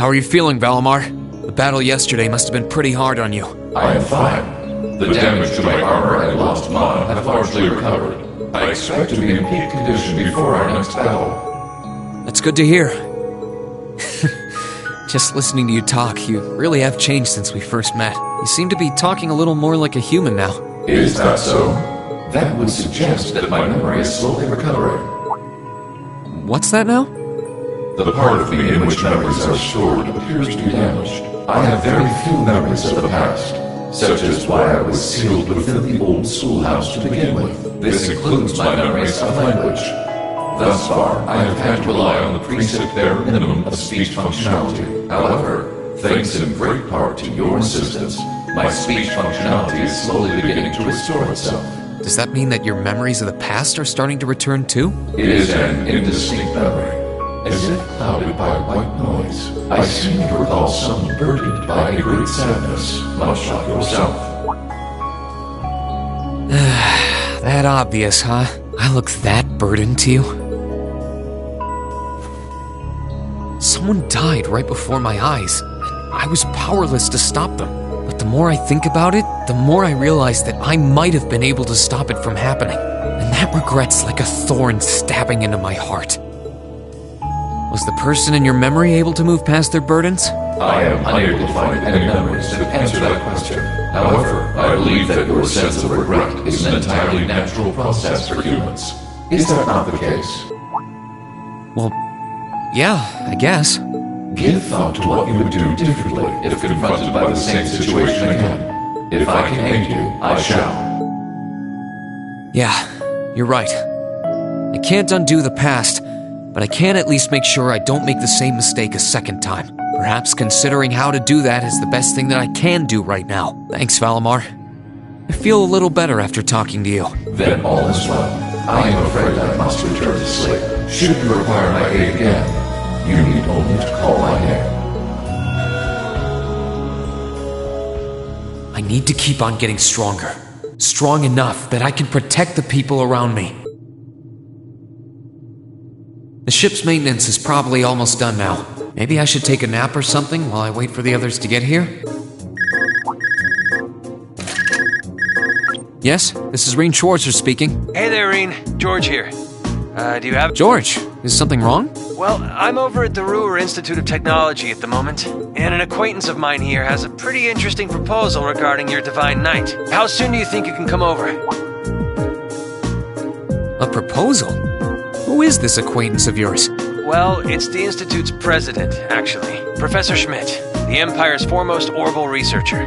How are you feeling, Valimar? The battle yesterday must have been pretty hard on you. I am fine. The damage to my armor and lost mana have largely recovered. I expect to be in peak condition before our next battle. That's good to hear. Just listening to you talk, you really have changed since we first met. You seem to be talking a little more like a human now. Is that so? That would suggest that my memory is slowly recovering. What's that now? The part of me in which memories are stored appears to be damaged. I have very few memories of the past, such as why I was sealed within the old schoolhouse to begin with. This includes my memories of language. Thus far, I have had to rely on the preset bare minimum of speech functionality. However, thanks in great part to your assistance, my speech functionality is slowly beginning to restore itself. Does that mean that your memories of the past are starting to return too? It is an indistinct memory, as if clouded by white noise. I seem to recall someone burdened by a great sadness, much like yourself. That obvious, huh? I look that burdened to you? Someone died right before my eyes. I was powerless to stop them. But the more I think about it, the more I realize that I might have been able to stop it from happening. And that regret's like a thorn stabbing into my heart. Was the person in your memory able to move past their burdens? I am unable to find any memories to answer that question. However, I believe that your sense of regret is an entirely natural process for humans. Is that not the case? Well, yeah, I guess. Give thought to what you would do differently if confronted by the same situation again. If I can aid you, I shall. Yeah, you're right. I can't undo the past, but I can at least make sure I don't make the same mistake a second time. Perhaps considering how to do that is the best thing that I can do right now. Thanks, Valimar. I feel a little better after talking to you. Then all is well. I am afraid I must return to sleep. Should you require my aid again, you need only to call my name. I need to keep on getting stronger. Strong enough that I can protect the people around me. The ship's maintenance is probably almost done now. Maybe I should take a nap or something while I wait for the others to get here? Yes, this is Rean Schwarzer speaking. Hey there, Rean. George here. Uh, do you have. George, is something wrong? Well, I'm over at the Roer Institute of Technology at the moment, and an acquaintance of mine here has a pretty interesting proposal regarding your Divine Knight. How soon do you think you can come over? A proposal? Who is this acquaintance of yours? Well, it's the Institute's president, actually. Professor Schmidt, the Empire's foremost orbital researcher.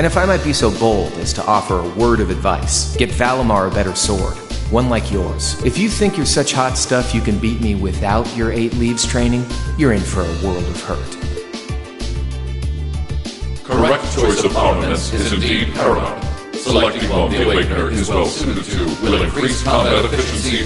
And if I might be so bold as to offer a word of advice, get Valimar a better sword, one like yours. If you think you're such hot stuff you can beat me without your eight leaves training, you're in for a world of hurt. Correct choice of armaments is indeed paramount. Selecting one the Awakener is well suited to will increase combat efficiency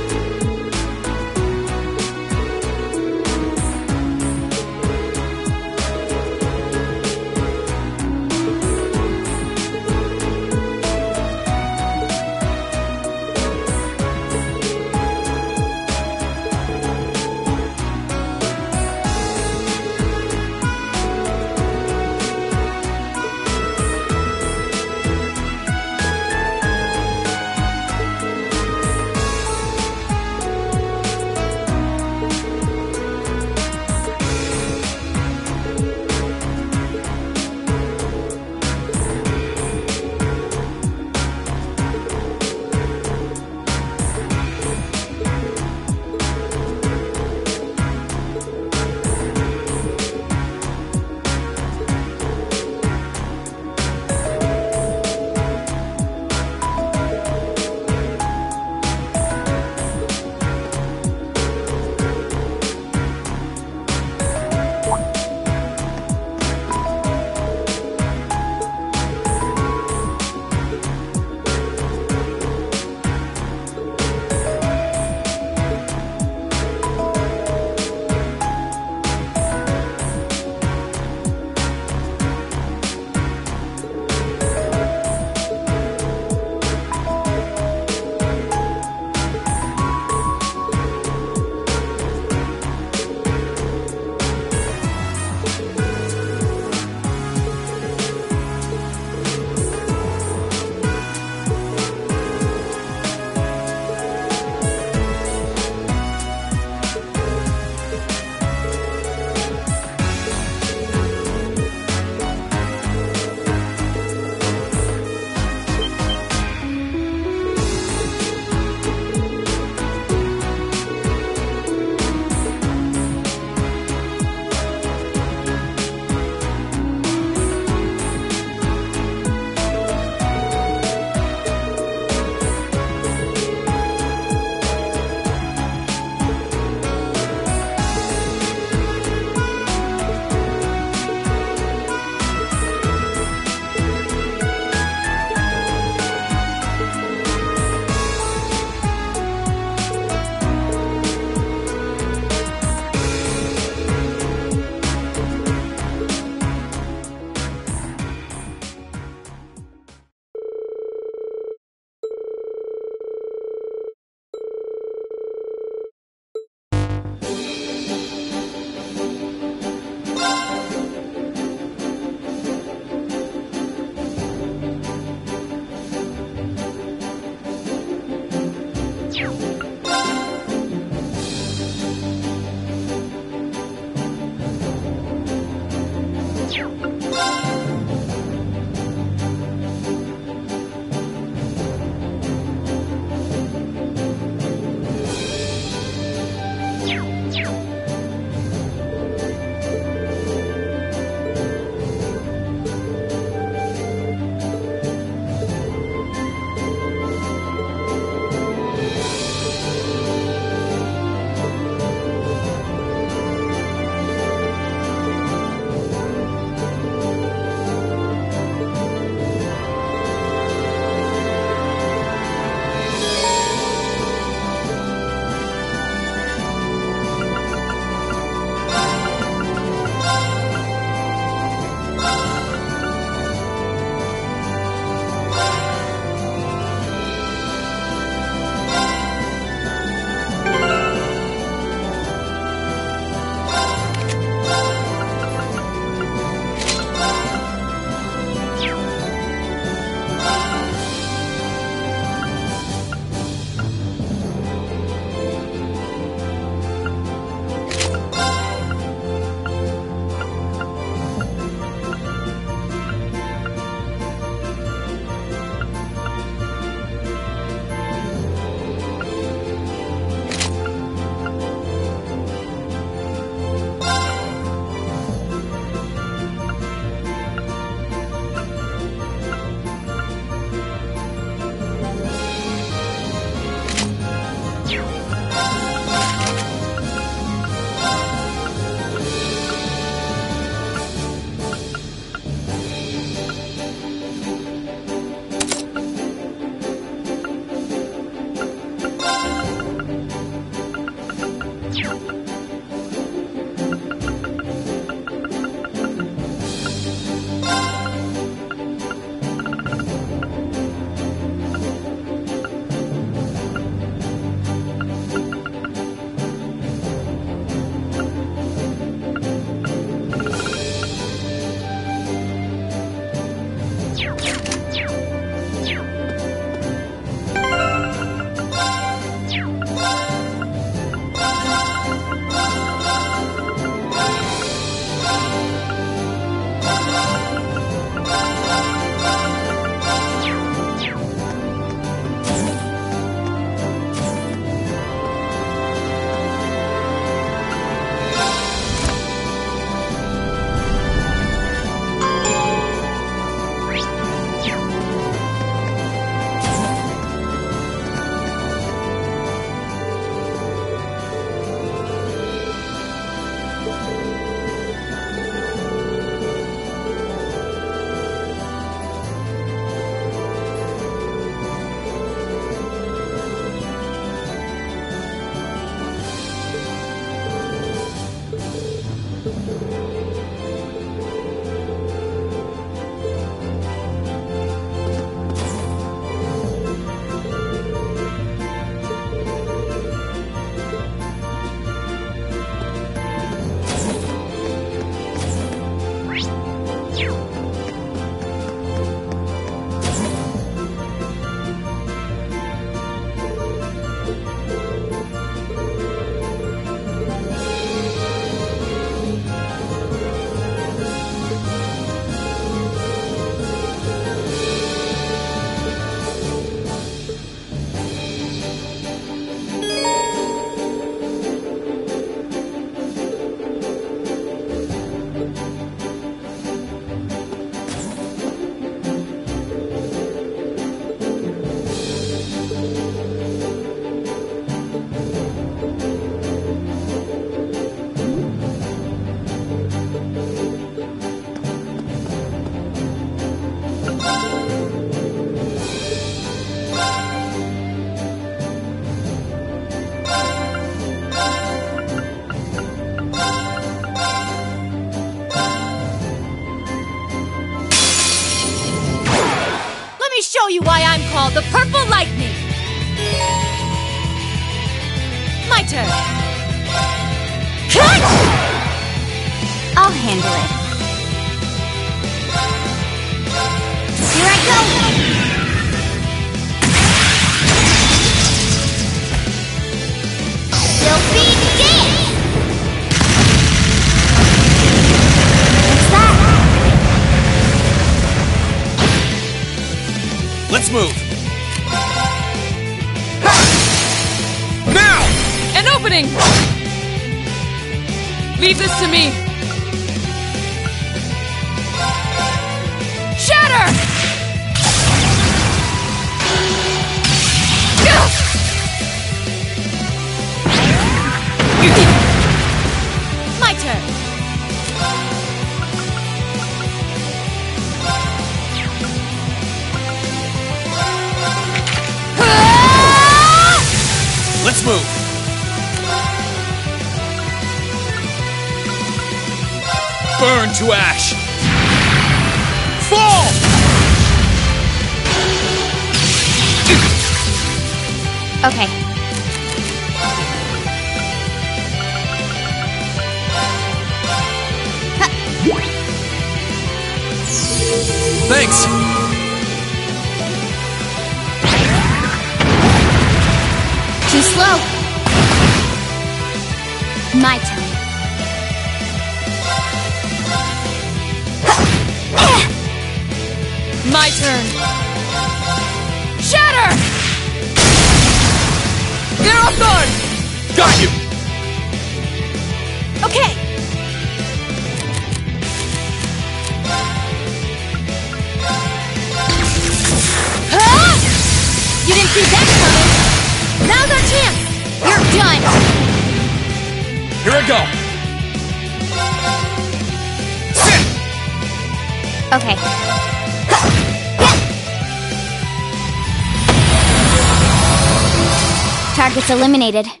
eliminated.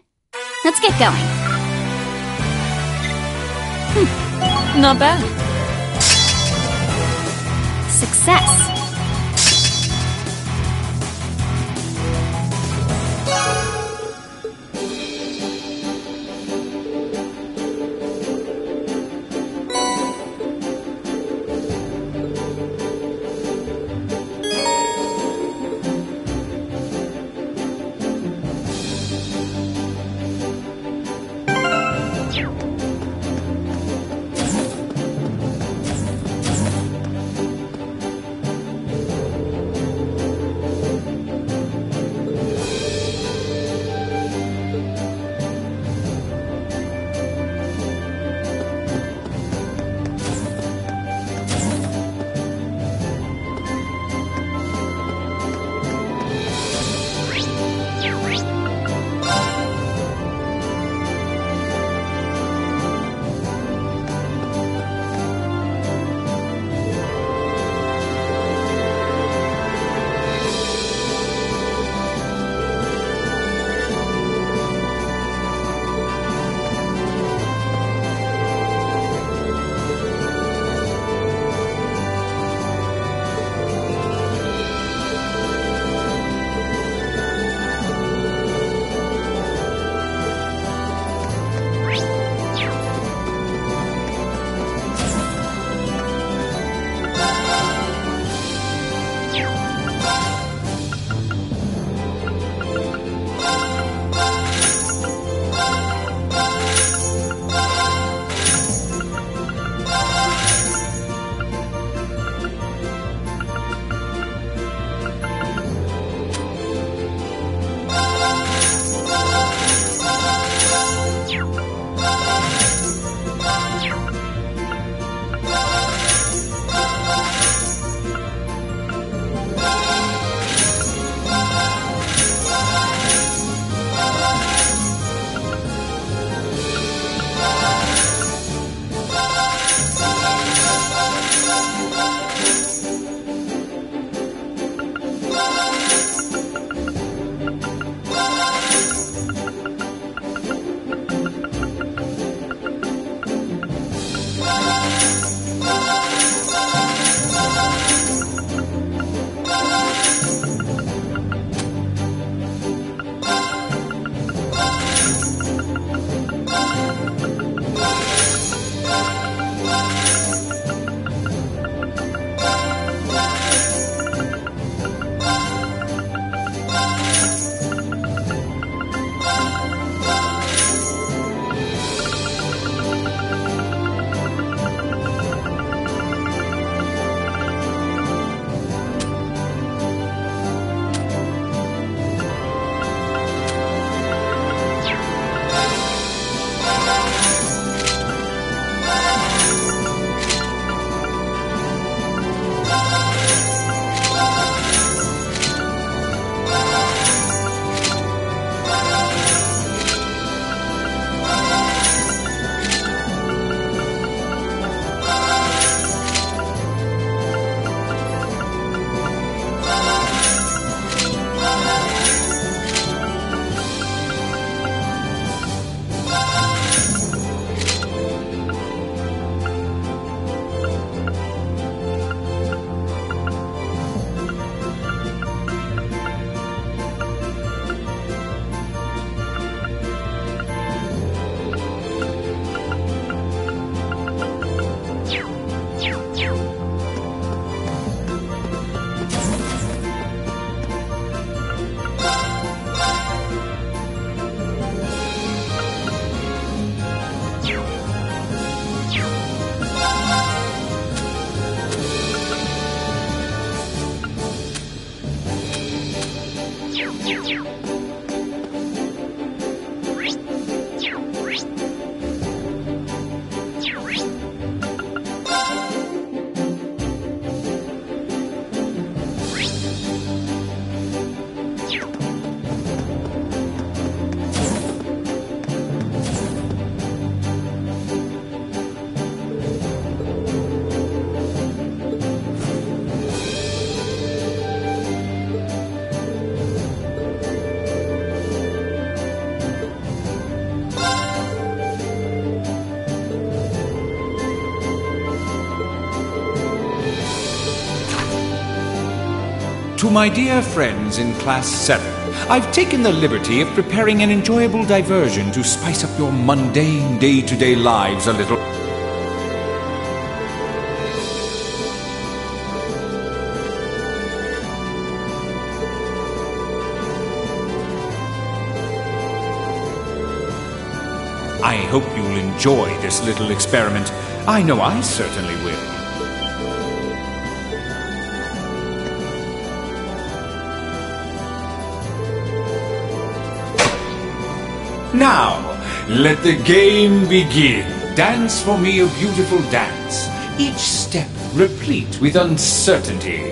Let's get going. Hmm. Not bad. Success. To my dear friends in Class 7, I've taken the liberty of preparing an enjoyable diversion to spice up your mundane day to day lives a little. I hope you'll enjoy this little experiment. I know I certainly will. Now, let the game begin. Dance for me a beautiful dance, each step replete with uncertainty.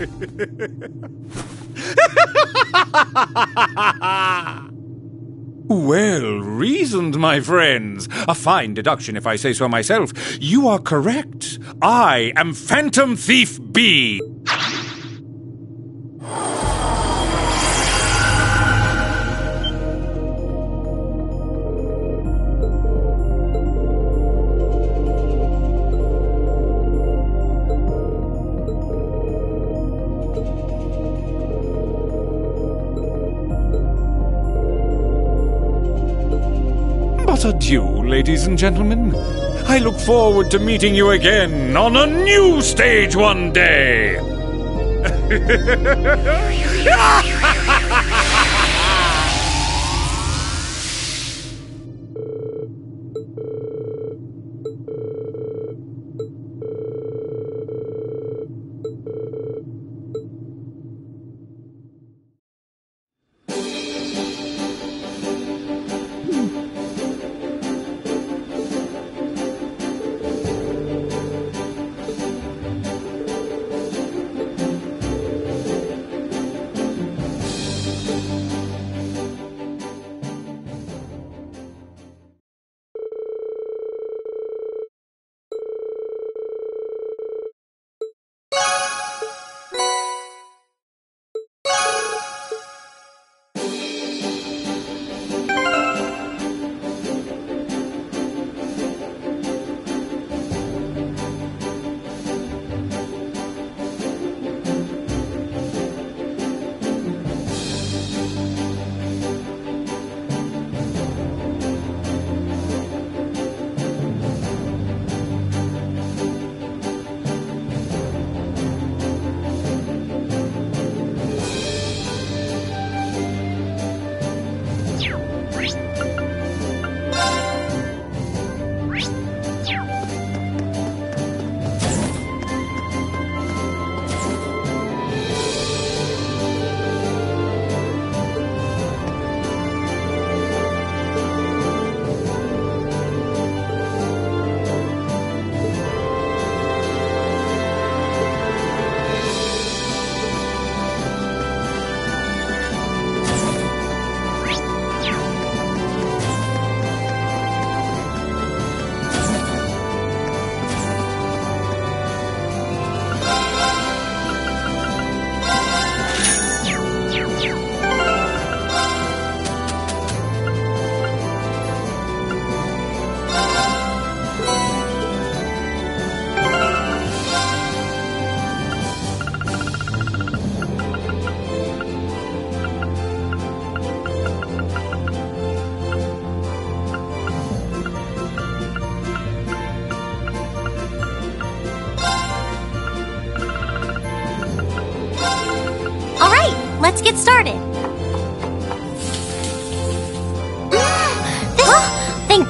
Well reasoned, my friends. A fine deduction, if I say so myself. You are correct. I am Phantom Thief B. ladies and gentlemen. I look forward to meeting you again on a new stage one day.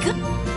thank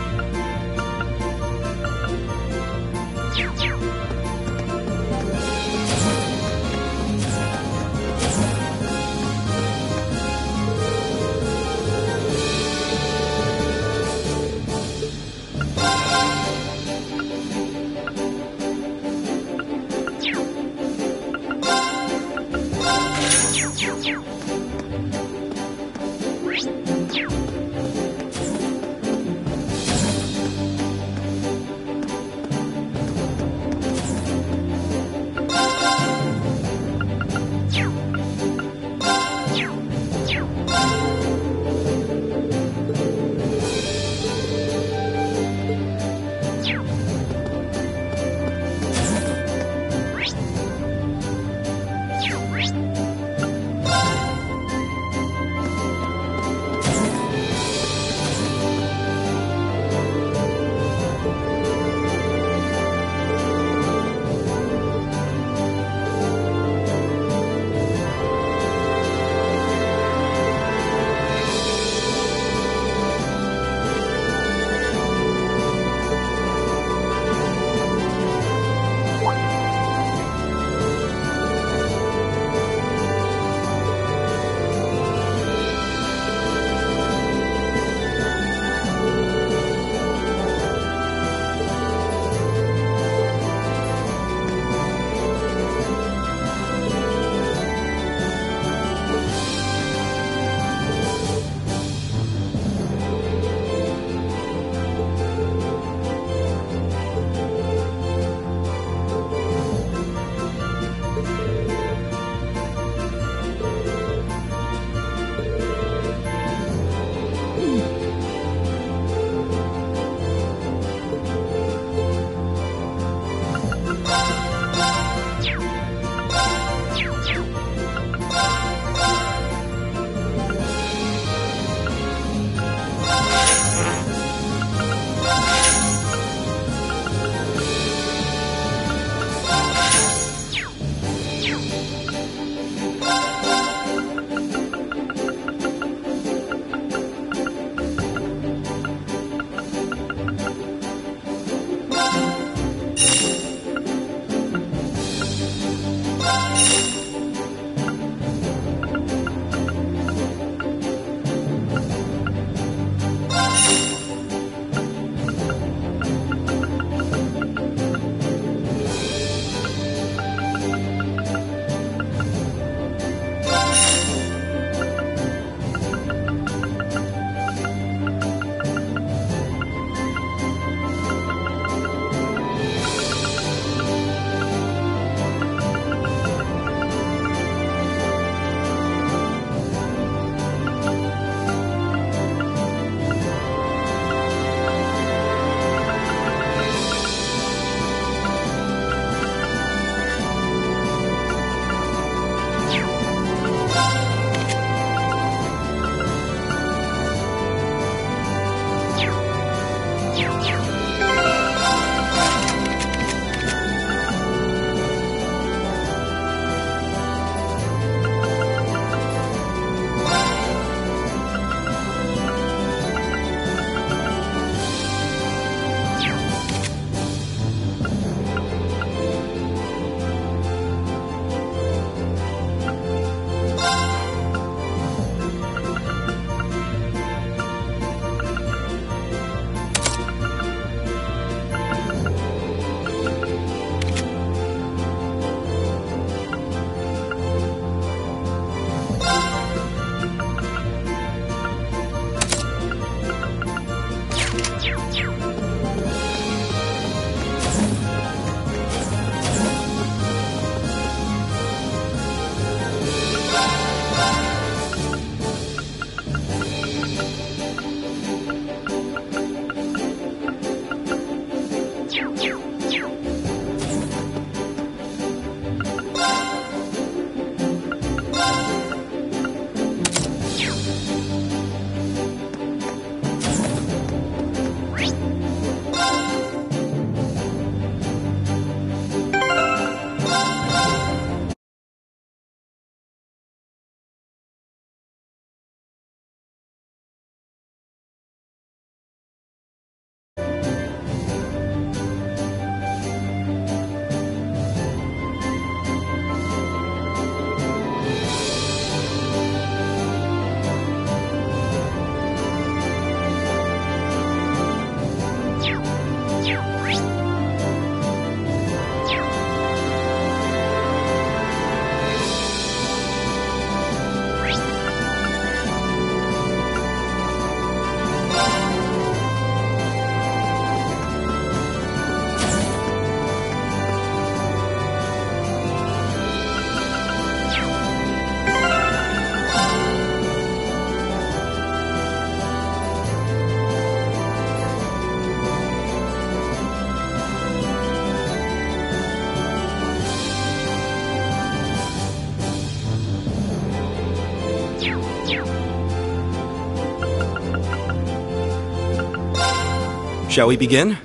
Shall we begin?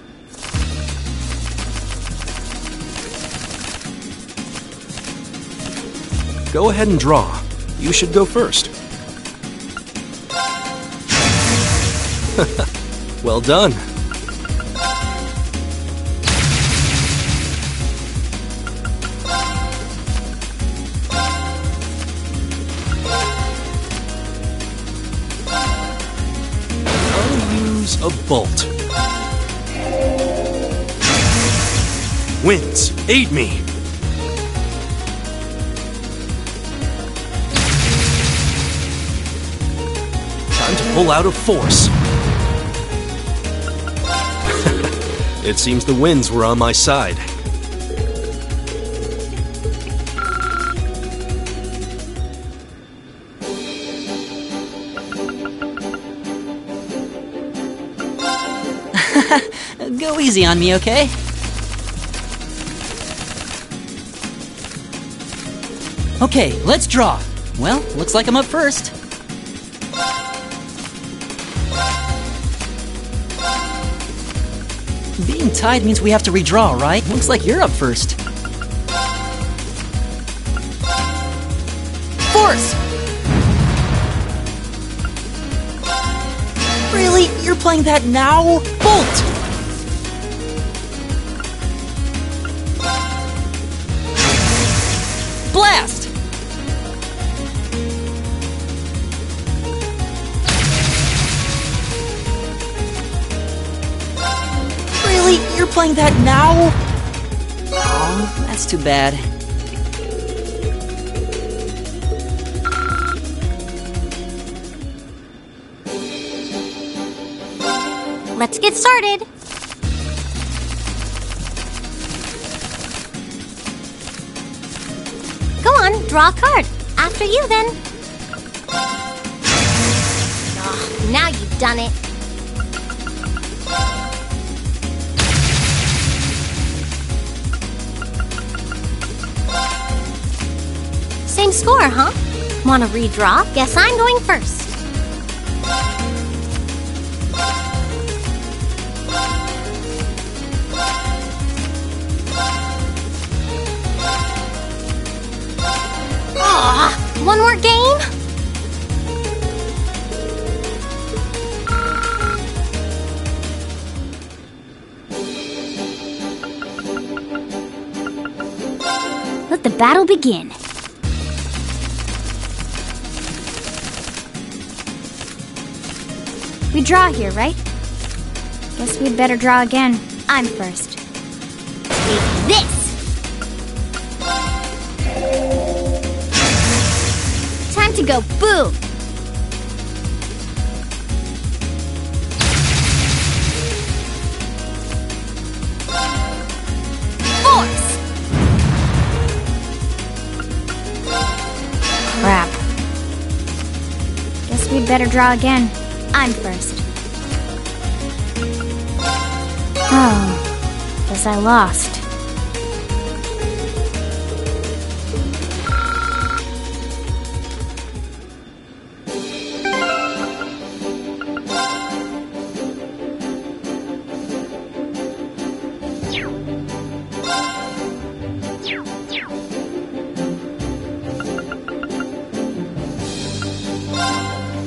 Go ahead and draw. You should go first. well done. Aid me! Time to pull out a force. it seems the winds were on my side. Go easy on me, okay? Okay, let's draw. Well, looks like I'm up first. Being tied means we have to redraw, right? Looks like you're up first. Force! Really? You're playing that now? Bolt! Too bad. Let's get started. Go on, draw a card. After you, then. Ah, now you've done it. Huh? Want to redraw? Guess I'm going first. Draw here, right? Guess we'd better draw again. I'm first. Take this! Time to go boom! Force! Crap. Guess we'd better draw again. I'm first. Ah, oh, guess I lost.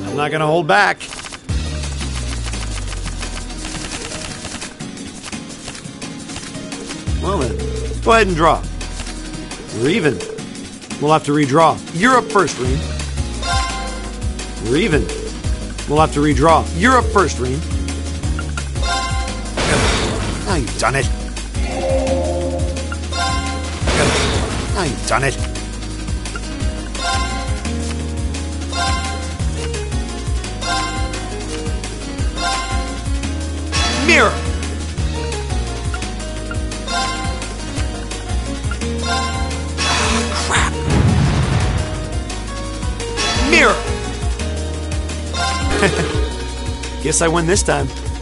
I'm not gonna hold back. Go ahead and draw. We're even. We'll have to redraw. You're up first, Rean. We're even. We'll have to redraw. You're up first, Rean. Now you've done it. Now you've done it. Mirror. Guess I win this time.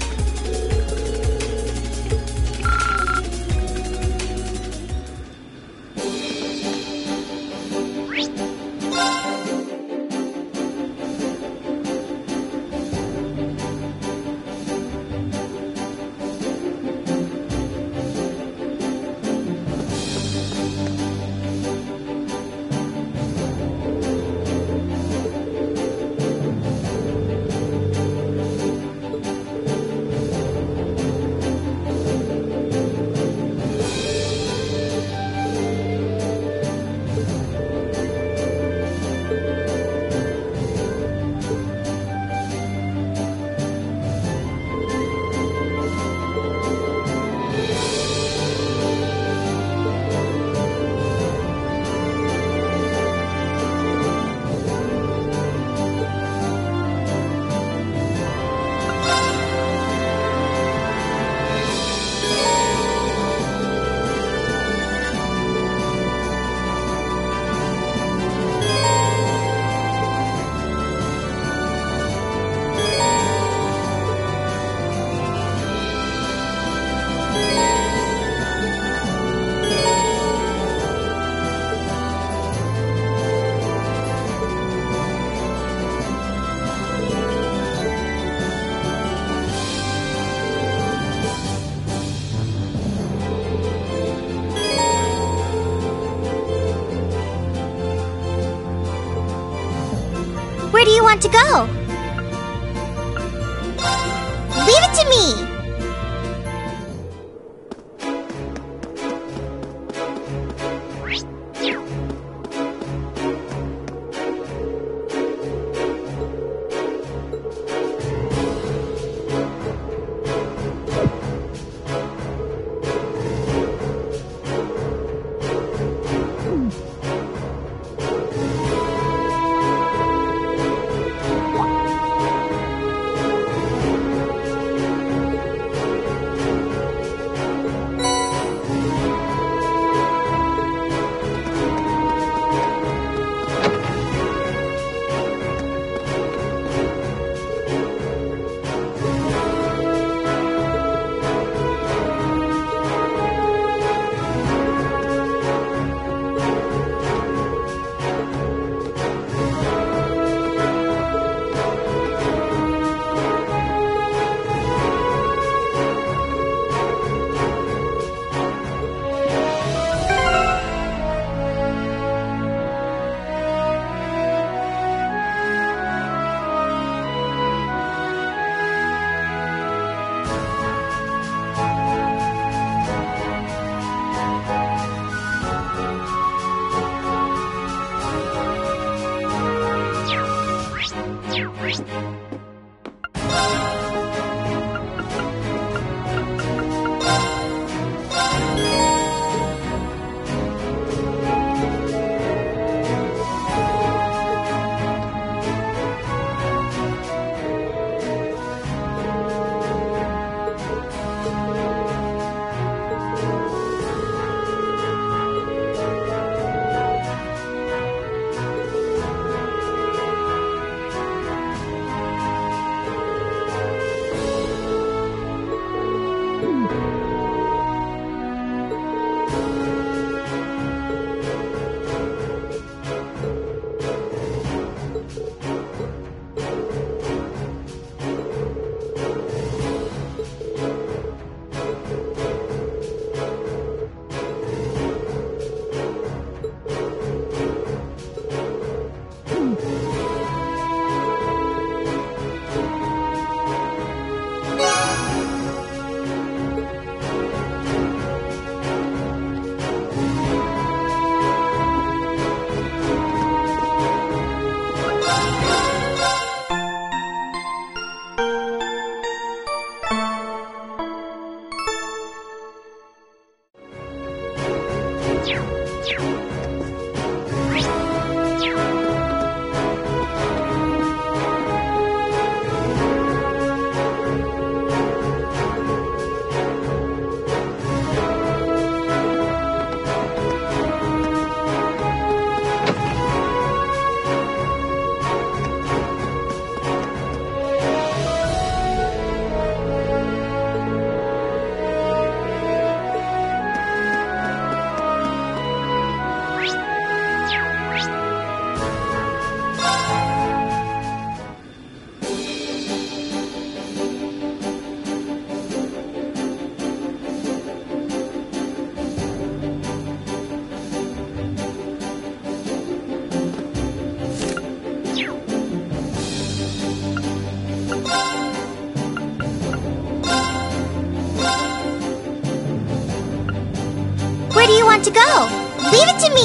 I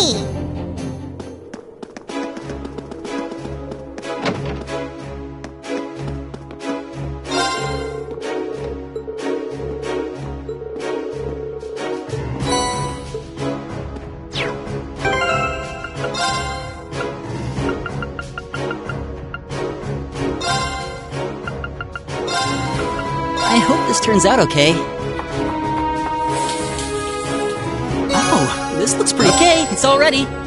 hope this turns out okay. already.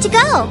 to go.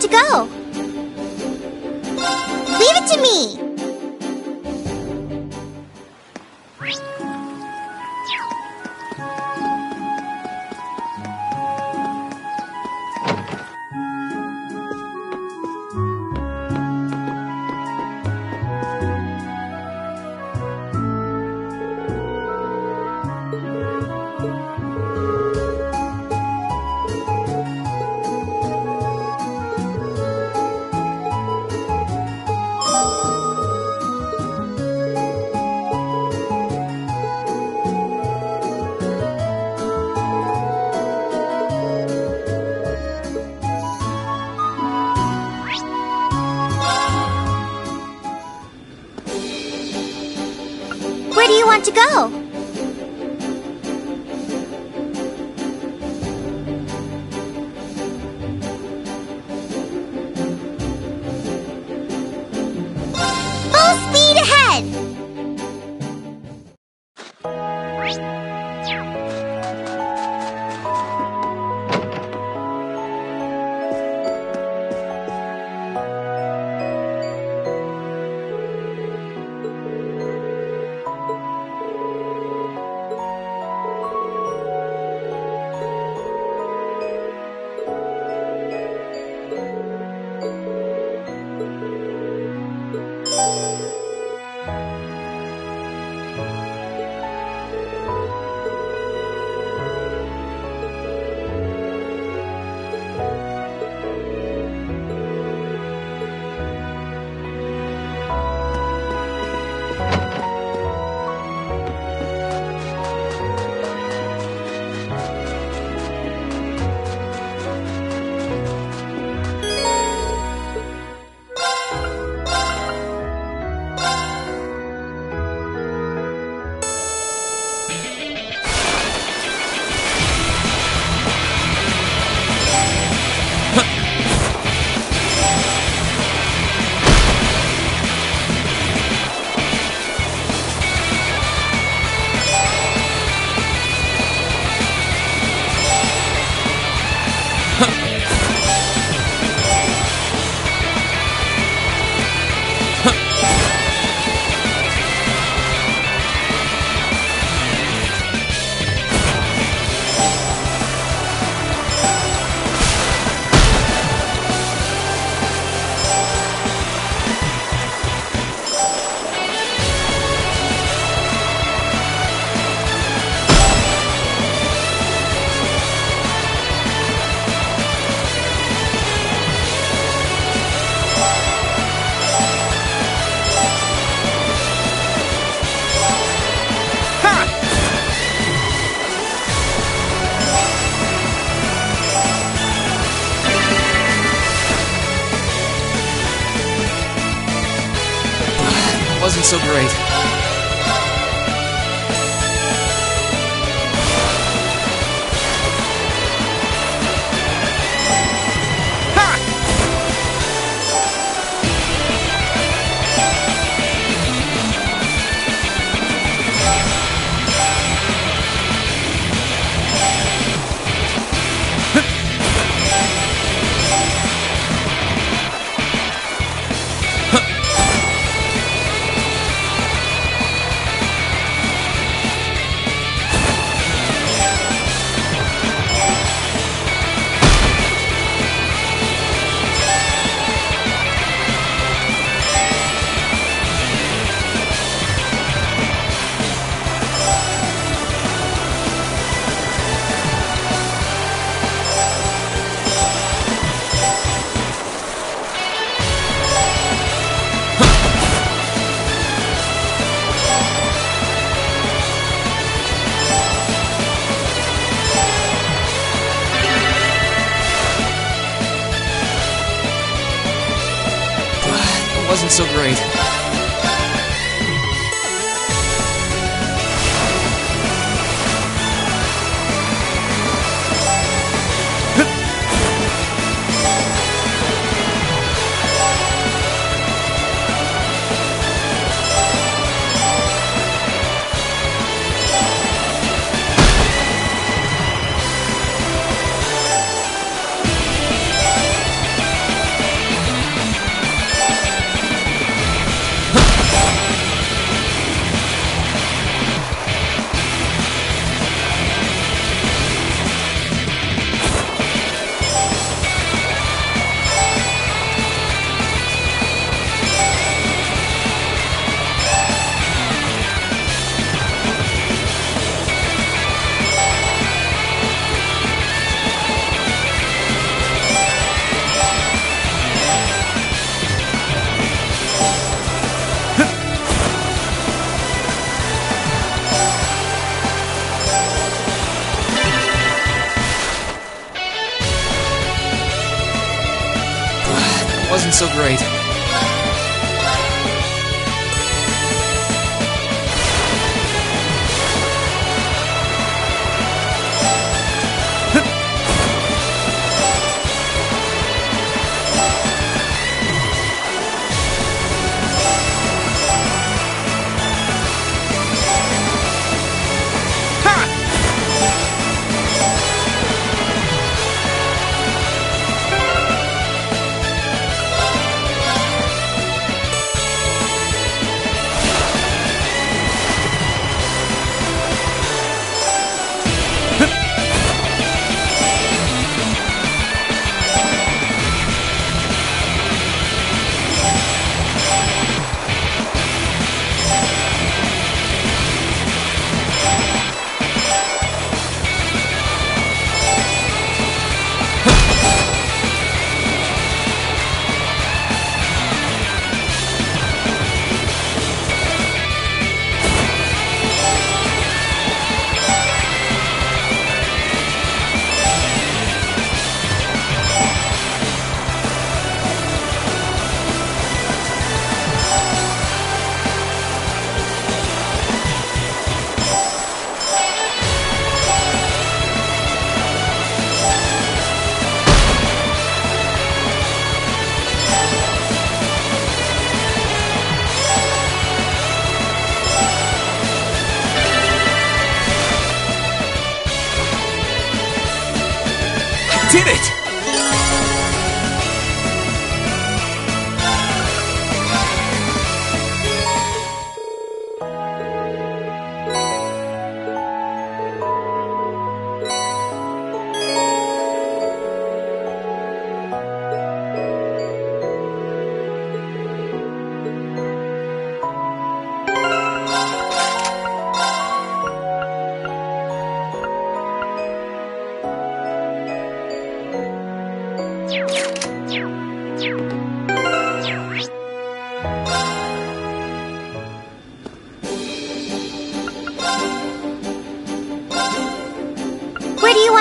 To go? Leave it to me!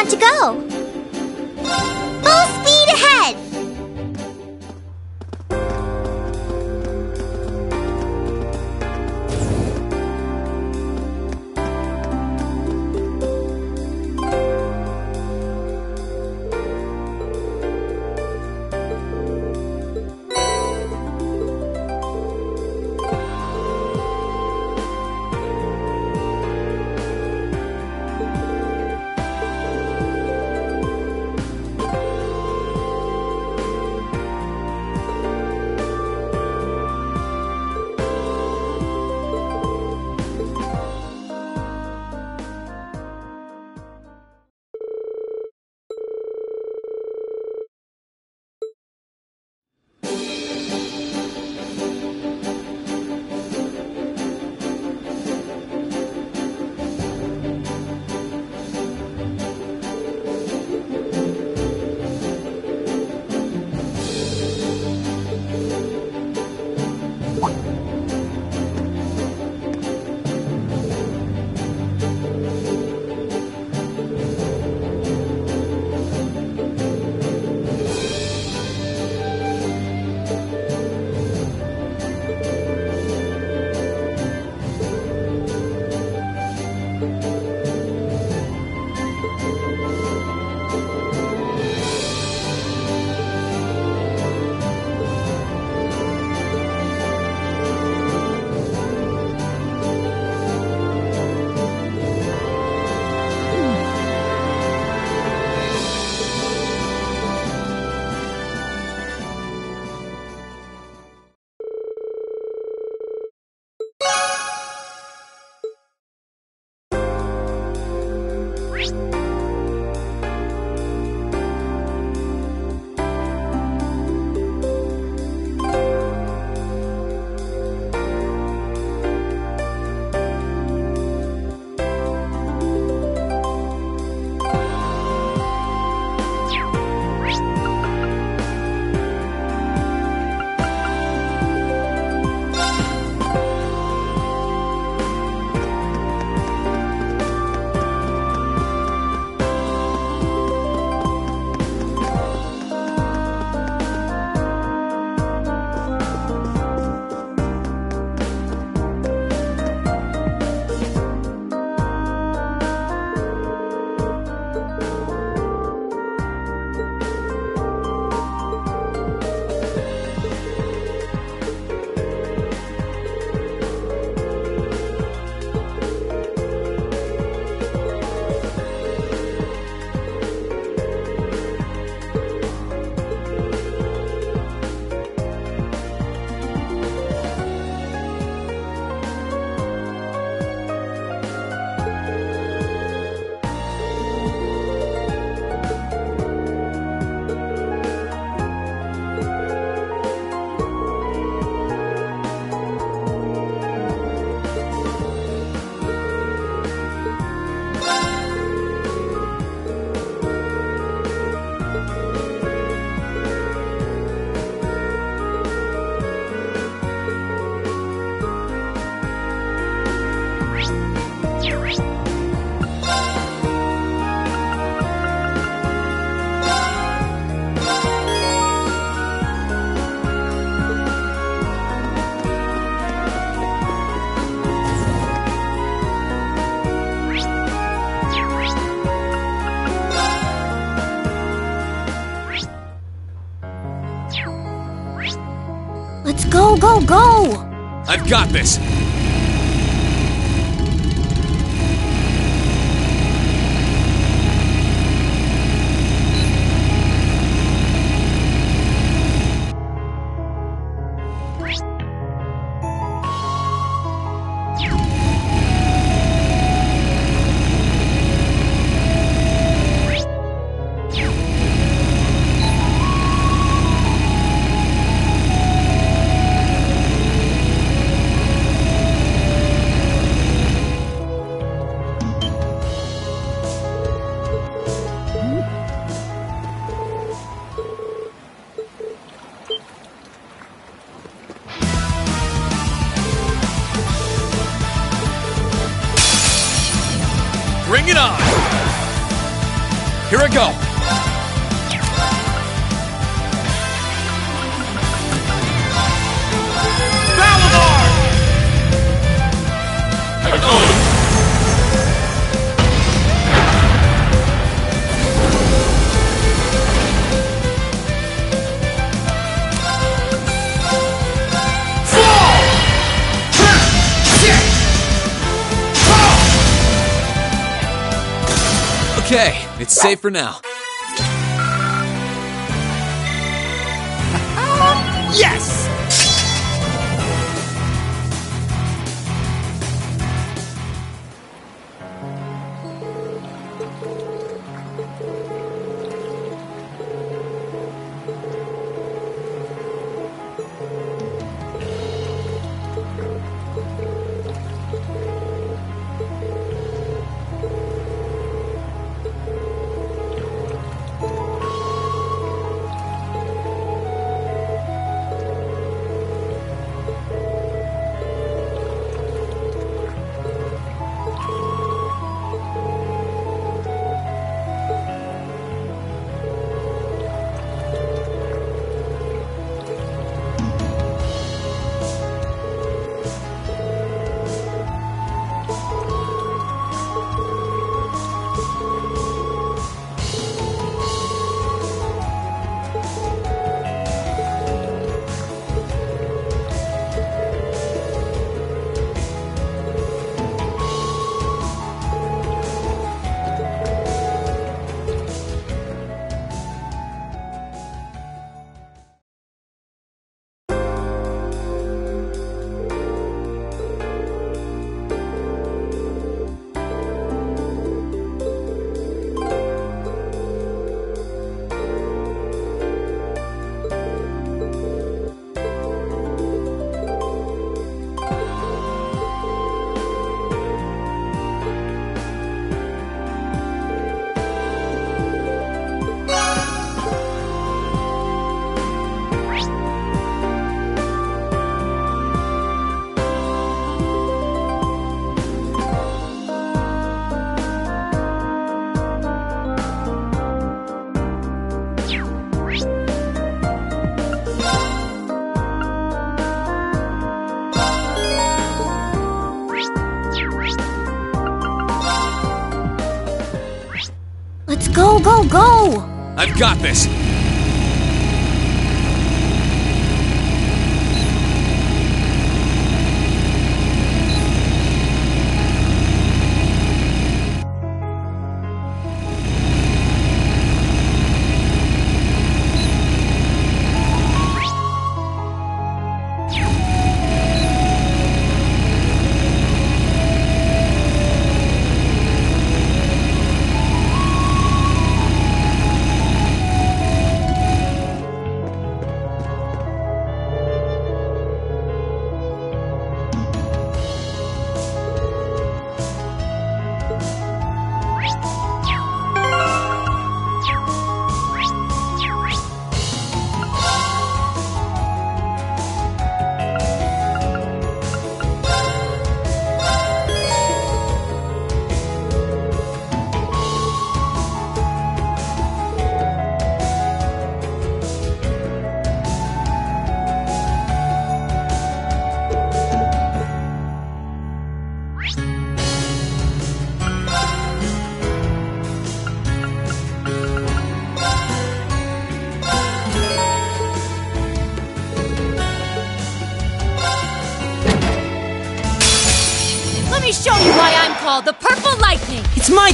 To go? Got this. Safe for now. I've got this.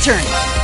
It's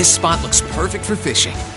This spot looks perfect for fishing.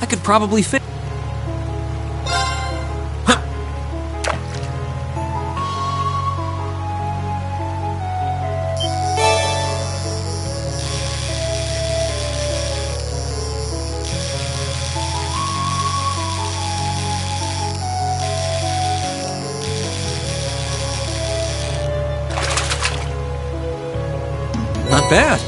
I could probably fit. Not bad.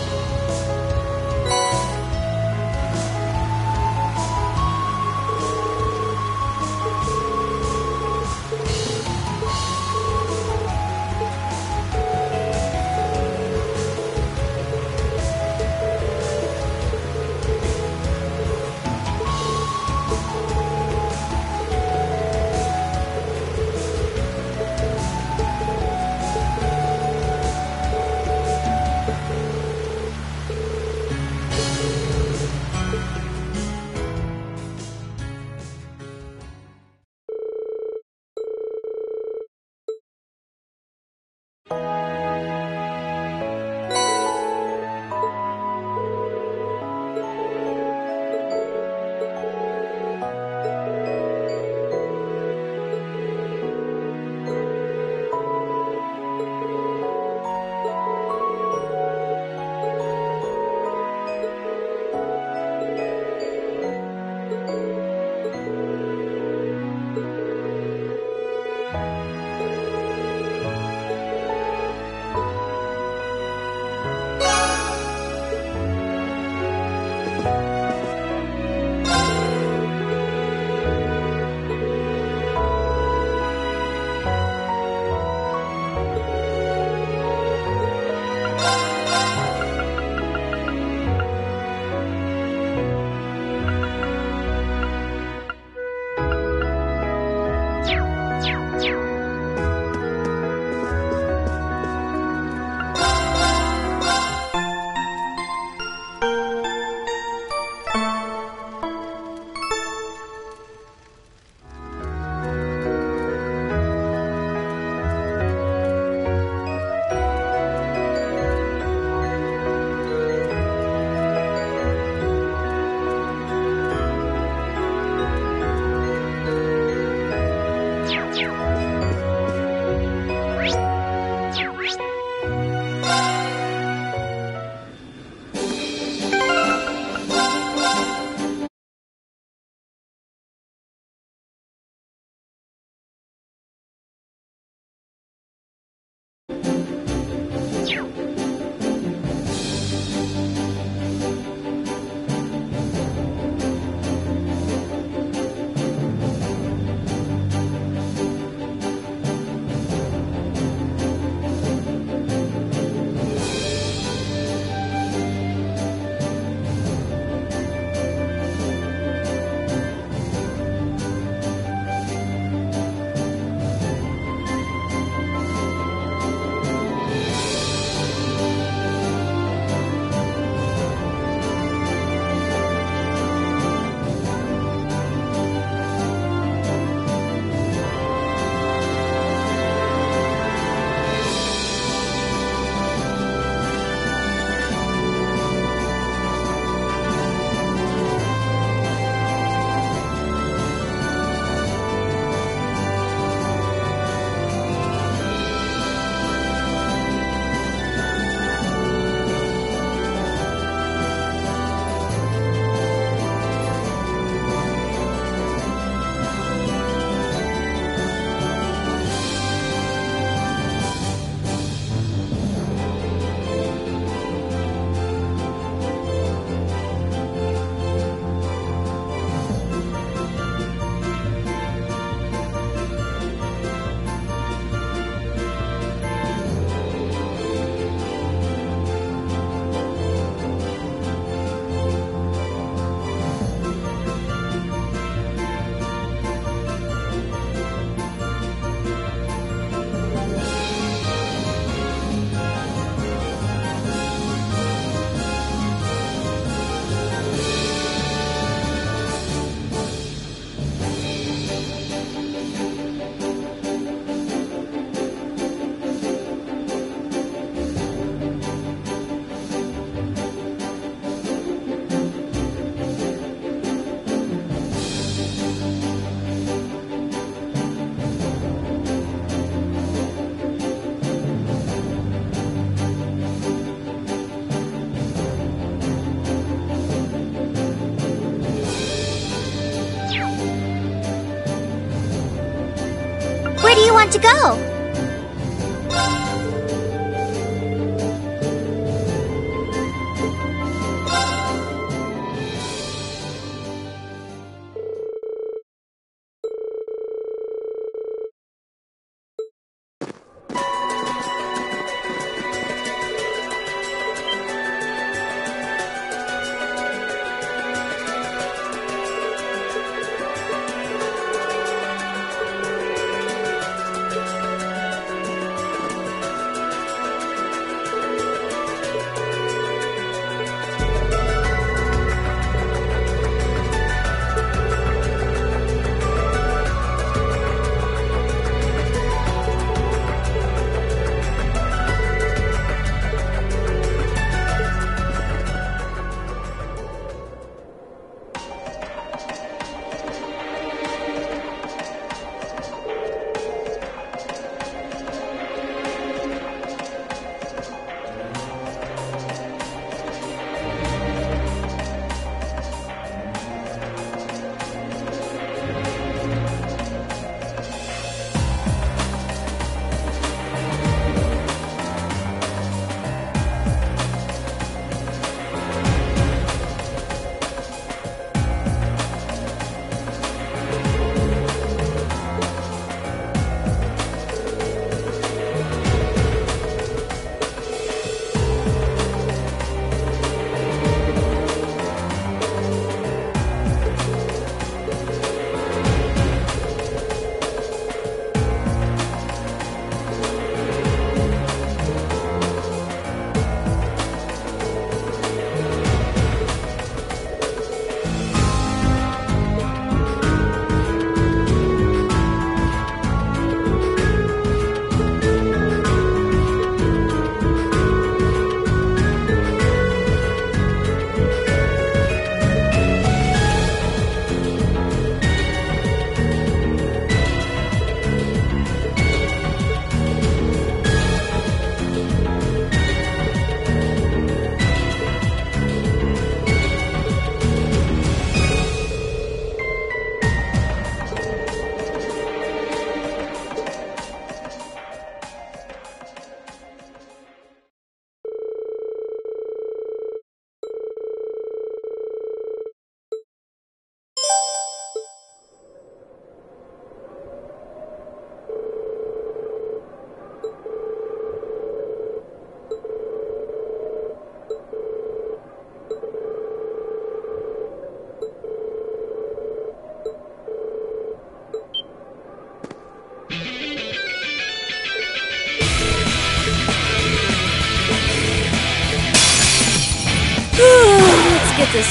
To go?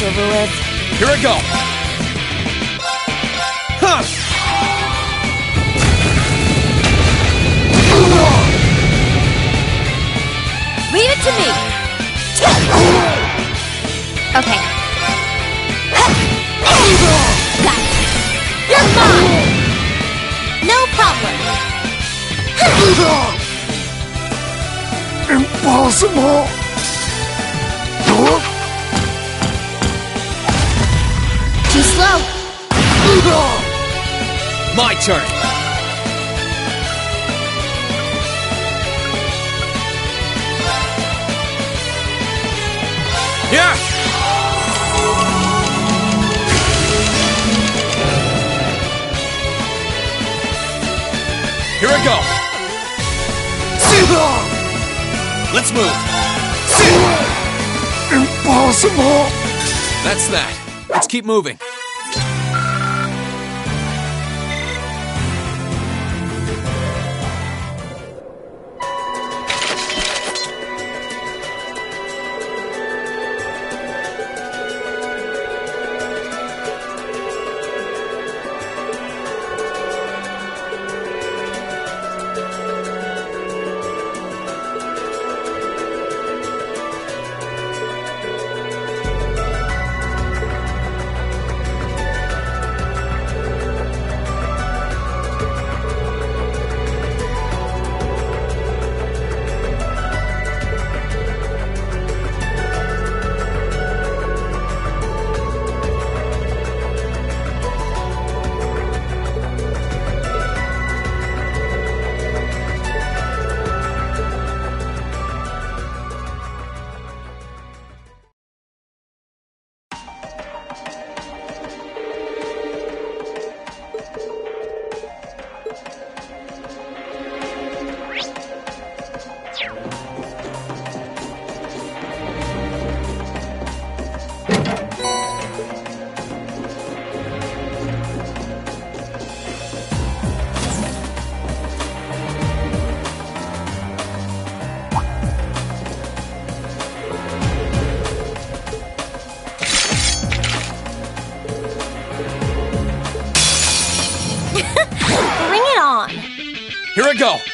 over with. Here it goes. keep moving. Here we go.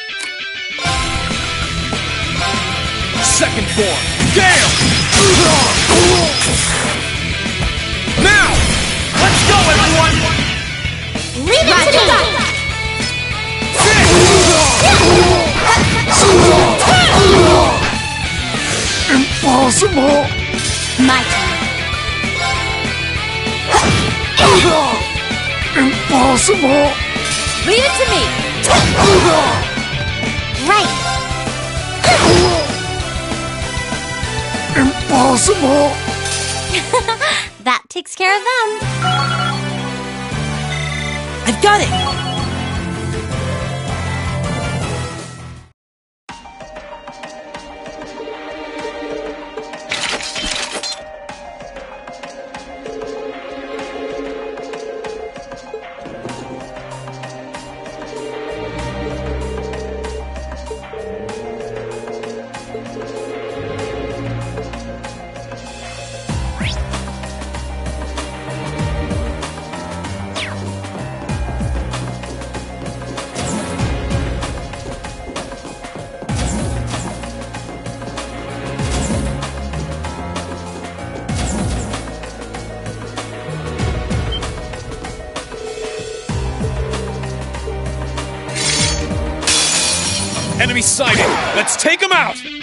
out!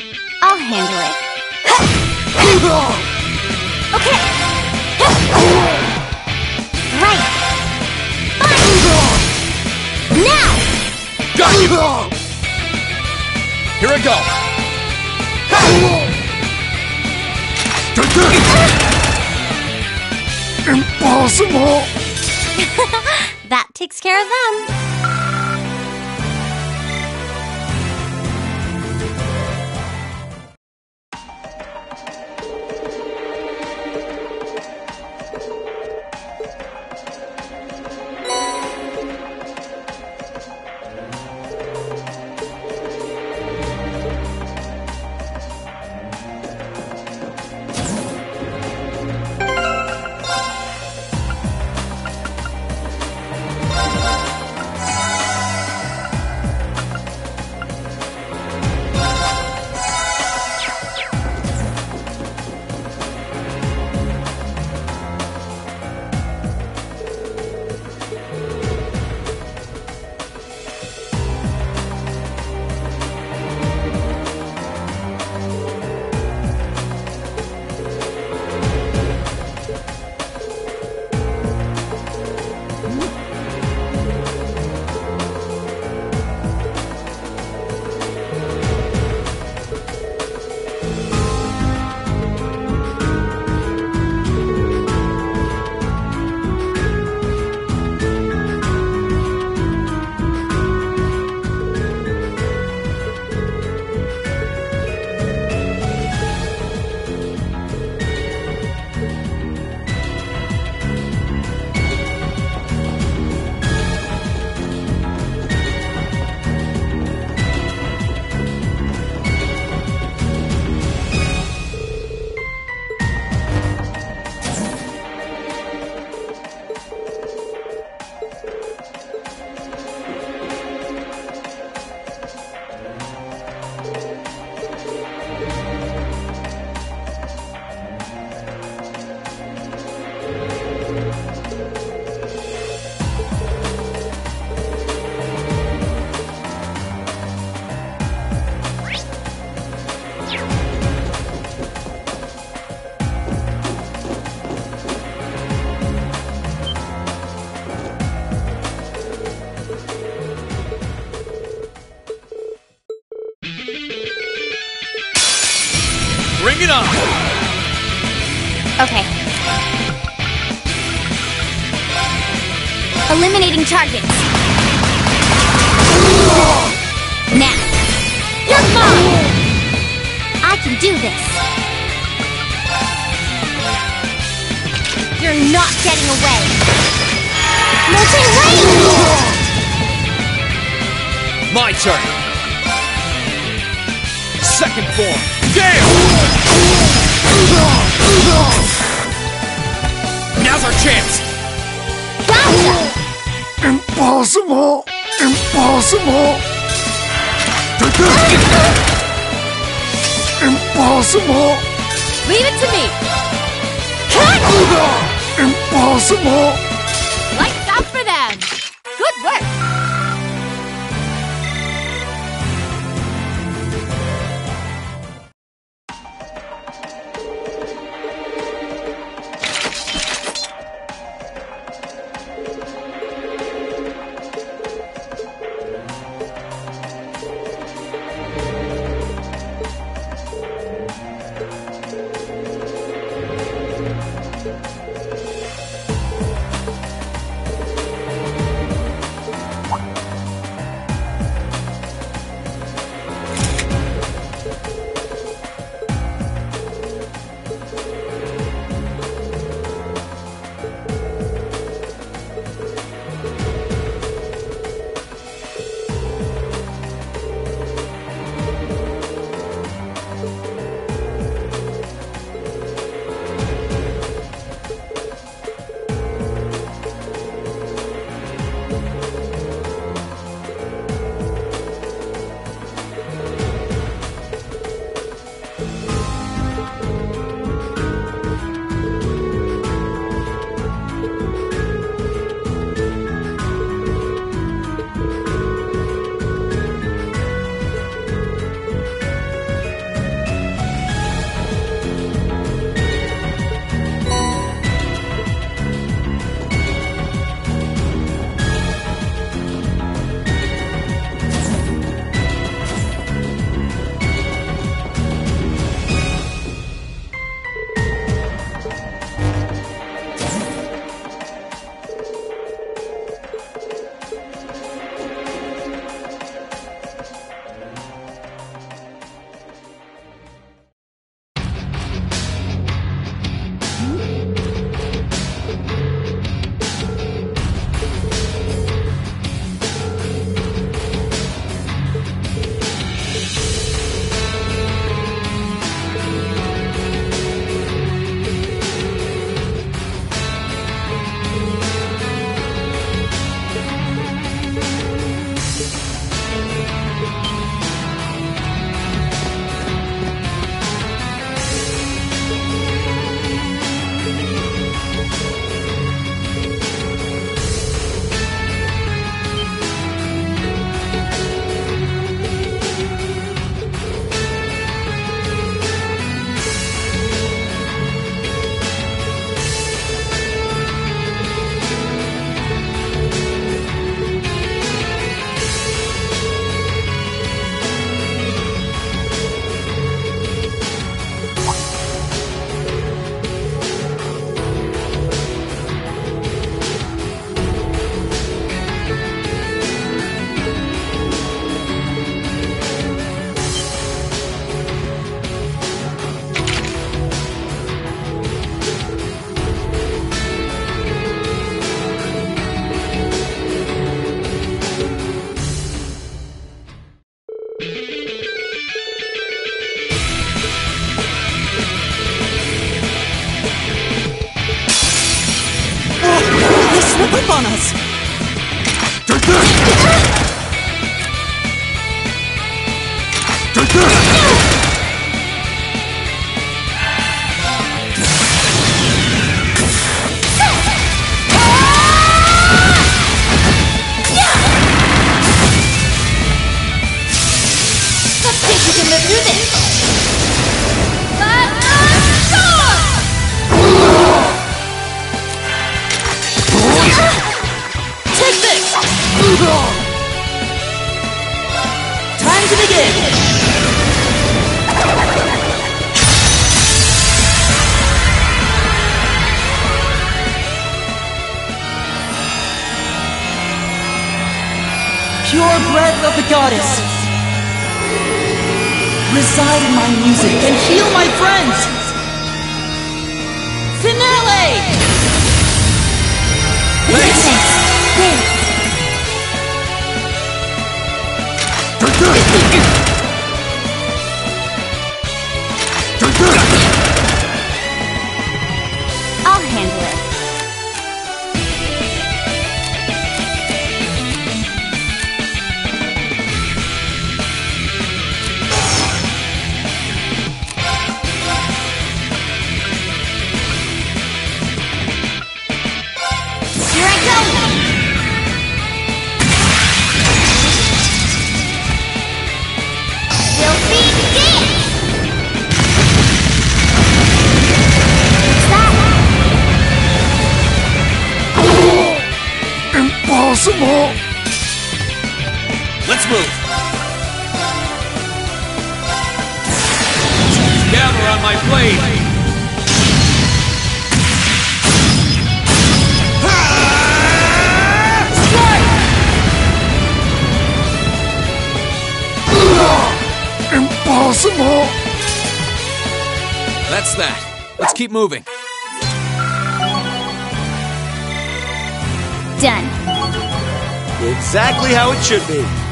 Should be.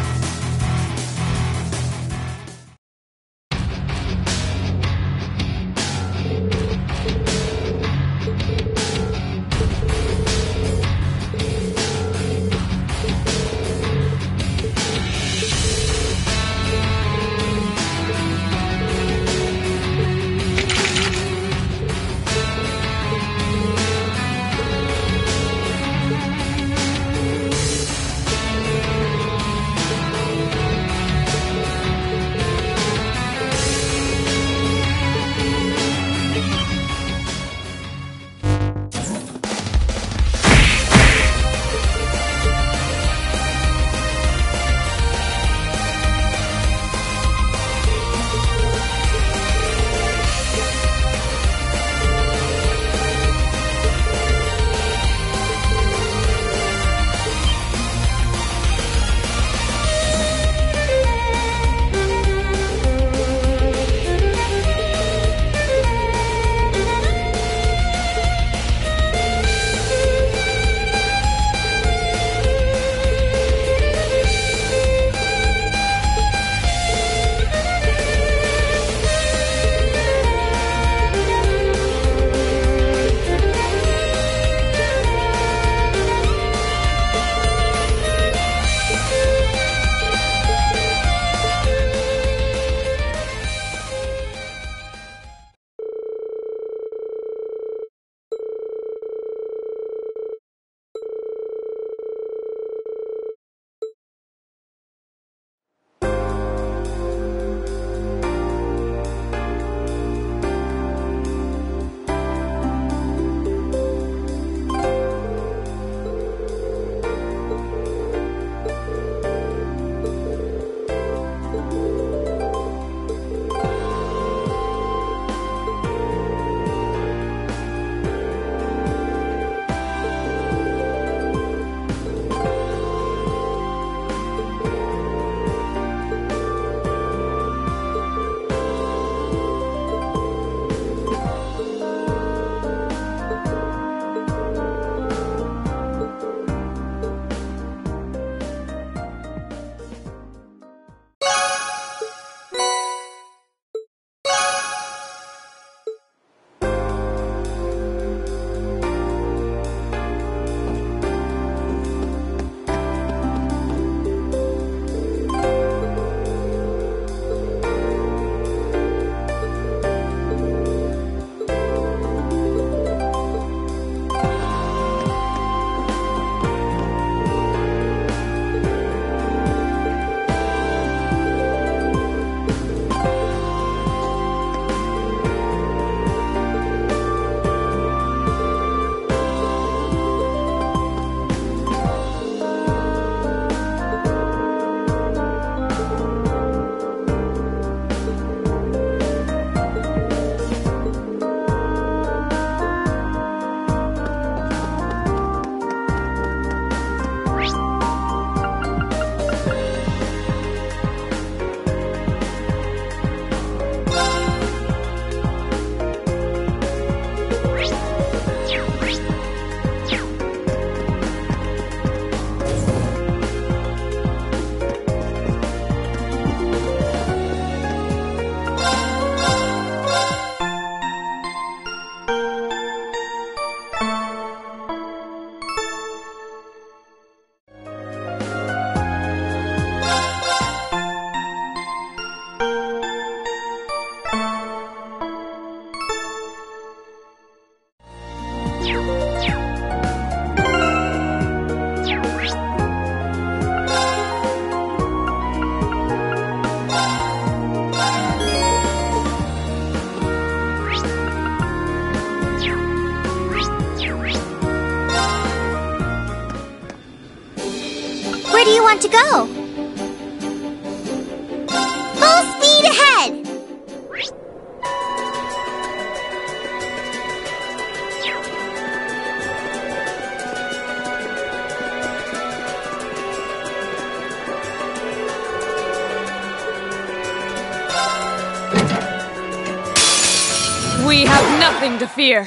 Fear.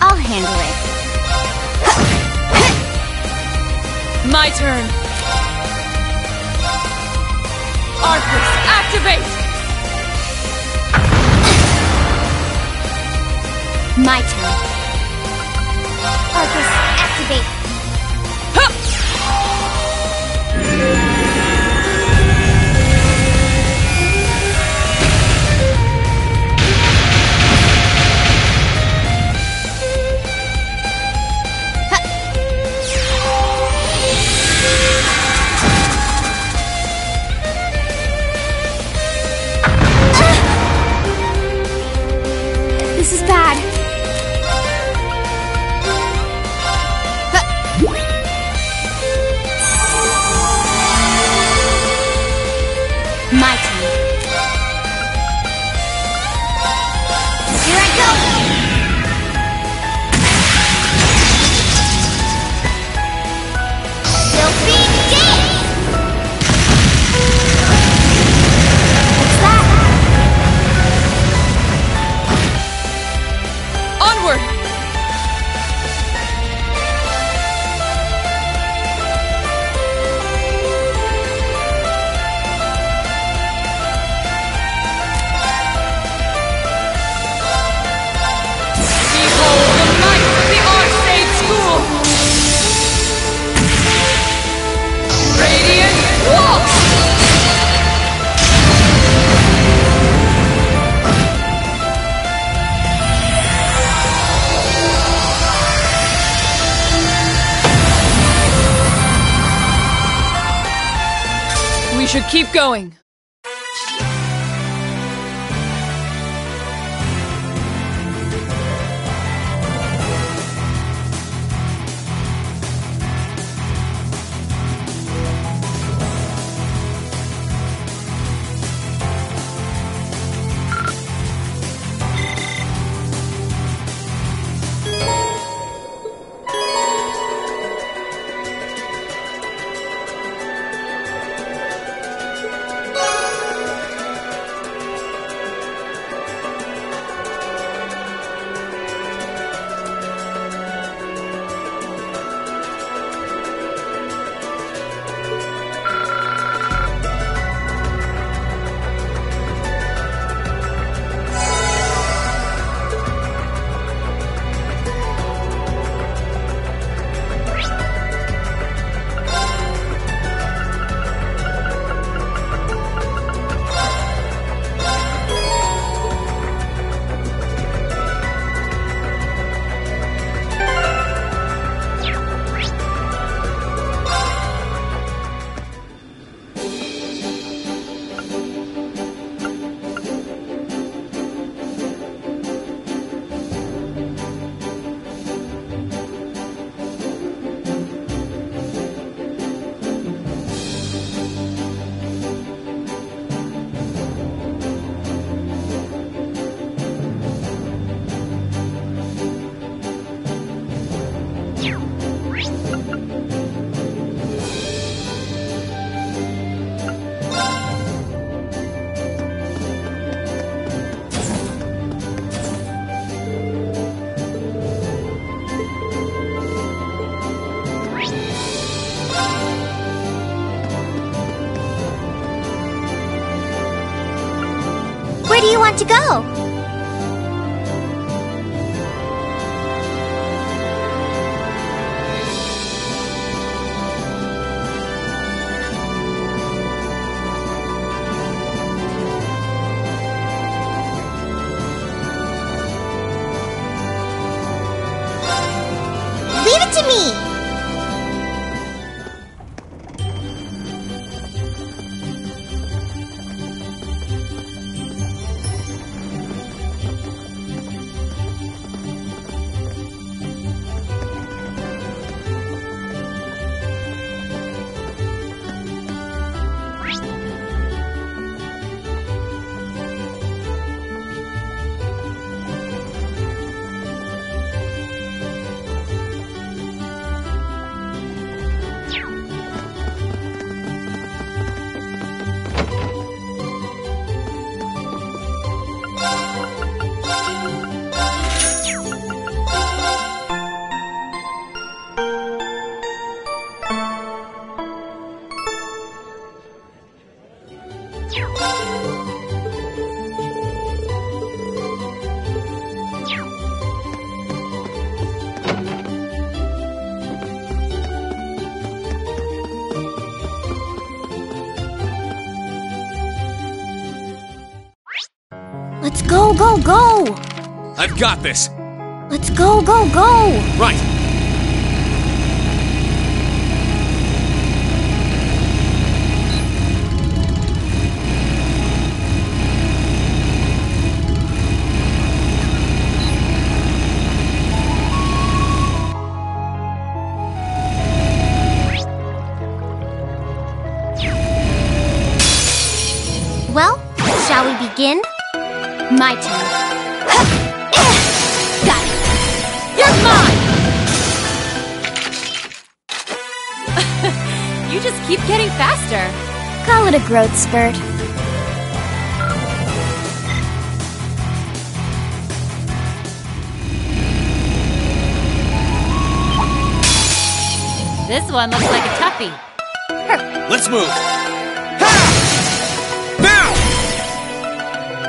I'll handle it. My turn. Should keep going. Got this. Let's go, go, go! Right. Growth spurt. This one looks like a toughie. Let's move.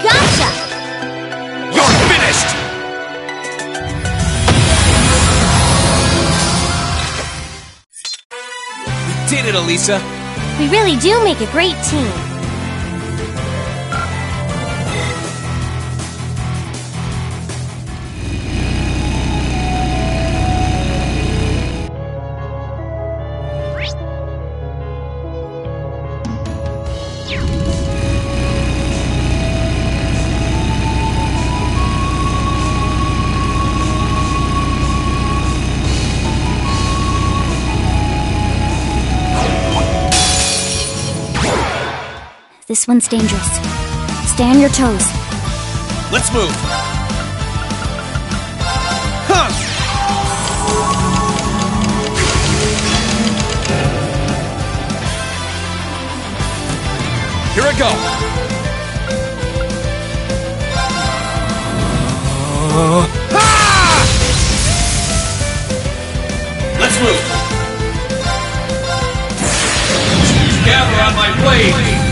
Gotcha! You're finished! We did it, Elise! We really do make a great team. One's dangerous. Stay on your toes. Let's move! Huh! Here I go! Ah! Let's move! Gather on my blade!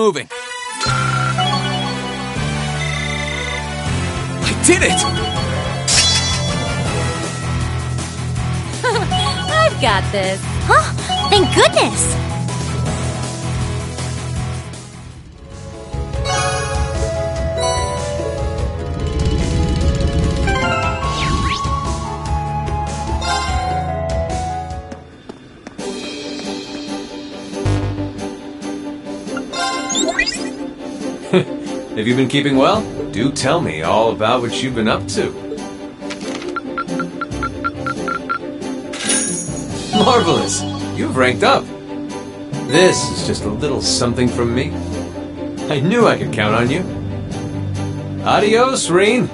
Moving. I did it! I've got this. Huh? Thank goodness! Have you been keeping well? Do tell me all about what you've been up to. Marvelous! You've ranked up. This is just a little something from me. I knew I could count on you. Adios, Rean.